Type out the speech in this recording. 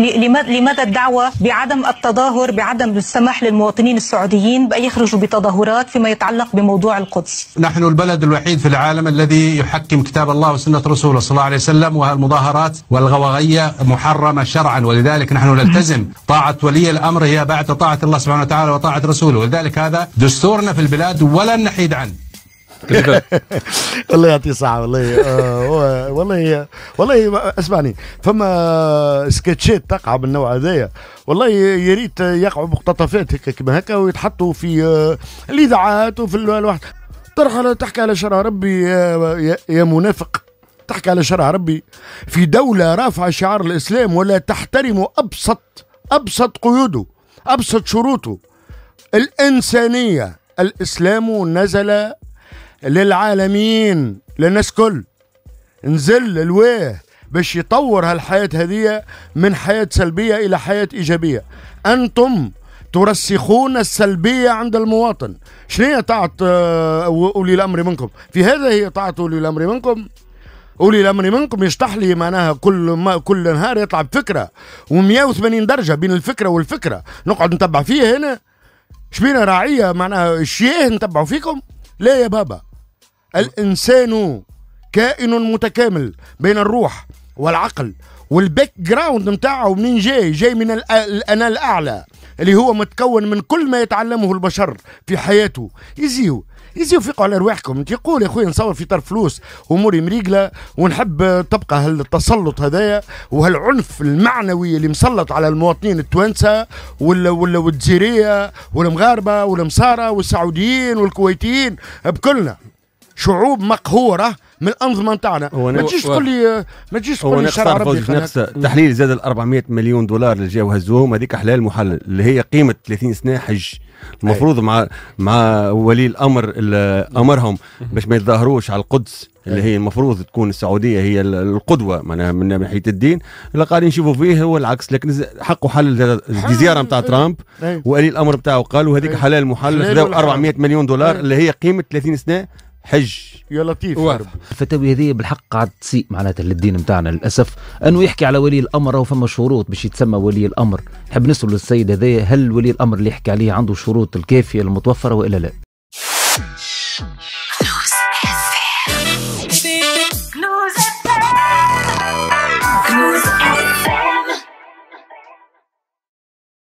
لماذا الدعوة بعدم التظاهر بعدم السماح للمواطنين السعوديين بأن يخرجوا بتظاهرات فيما يتعلق بموضوع القدس. نحن البلد الوحيد في العالم الذي يحكم كتاب الله وسنة رسوله صلى الله عليه وسلم والمظاهرات والغوغية محرمة شرعا ولذلك نحن نلتزم. طاعة ولي الأمر هي بعد طاعة الله سبحانه وتعالى وطاعة رسوله. ولذلك هذا دستورنا في البلاد ولن نحيد عنه. الله يعطيه الصحة والله. والله والله اسمعني. فما سكتشات تقع من النوع هذايا. والله يا ريت يقعوا مقتطفات هكا كما هكا ويتحطوا في آه الإذاعات وفي الواحد. طرح تحكي على شرع ربي يا, يا, يا منافق. تحكي على شرع ربي. في دولة رافعة شعار الإسلام ولا تحترم أبسط أبسط قيوده أبسط شروطه. الإنسانية الإسلام نزل للعالمين للناس كل. نزل الواه باش يطور هالحياة هذه من حياة سلبية إلى حياة إيجابية. أنتم ترسخون السلبية عند المواطن. شنو هي طاعة آه، أولي الأمر منكم؟ في هذا هي طاعة أولي الأمر منكم. أولي الأمر منكم يشطح لي معناها كل ما كل نهار يطلع بفكرة. و180 درجة بين الفكرة والفكرة. نقعد نتبع فيها هنا. شبينا راعية معناها الشياه نتبعوا فيكم؟ لا يا بابا. الإنسان كائن متكامل بين الروح والعقل وال background نتاعه منين جاي جاي من الانا الأعلى اللي هو متكون من كل ما يتعلمه البشر في حياته. يزيو يزيو فيقوا على رواحكم انت يقول يا خويا نصور في طرف فلوس أموري مريقلة ونحب تبقى هالتسلط هذايا وهالعنف المعنوي اللي مسلط على المواطنين التوانسة ولا ولا والجزيرية والمغاربة والمصارى والسعوديين والكويتيين بكلنا. شعوب مقهورة من الانظمه نتاعنا ما تجيش تقول لي ما تجيش تقول لي شرع ربي نفس تحليل زاد ال 400 مليون دولار اللي جاوا هزوهم هذيك حلال محلل اللي هي قيمة 30 سنة حج. المفروض مع مع ولي الأمر أمرهم باش ما يتظاهروش على القدس اللي هي المفروض تكون السعودية هي القدوة معناها من ناحية الدين. اللي قاعدين نشوفوا فيه هو العكس لكن حقه حل الزياره نتاع ترامب ولي الأمر بتاعه قال وهذيك حلال محلل 400 مليون دولار اللي هي قيمة 30 سنة حج. يا لطيف الفتاوي هذه بالحق قاعد تسيء معناتها للدين نتاعنا للأسف. أنه يحكي على ولي الأمر أو فما شروط باش يتسمى ولي الأمر. نحب نسأل السيد هذا هل ولي الأمر اللي يحكي عليه عنده شروط الكافية المتوفرة وإلا لا؟